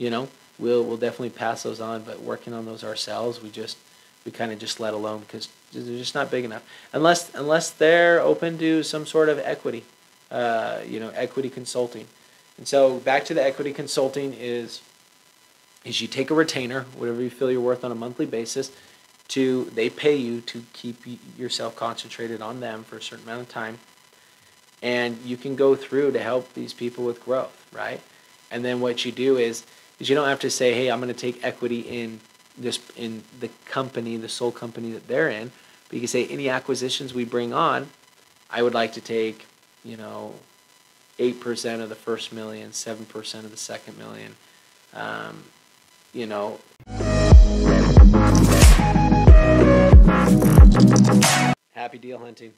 you know, we'll we'll definitely pass those on. But working on those ourselves, we just we kind of just let alone because they're just not big enough unless unless they're open to some sort of equity, uh, you know, equity consulting. And so back to the equity consulting is is you take a retainer, whatever you feel you're worth on a monthly basis, to they pay you to keep yourself concentrated on them for a certain amount of time, and you can go through to help these people with growth, right? And then what you do is is you don't have to say, hey, I'm going to take equity in this in the company, the sole company that they're in. But you can say any acquisitions we bring on, I would like to take, you know, eight percent of the first million, seven percent of the second million. Um, you know. Happy deal hunting.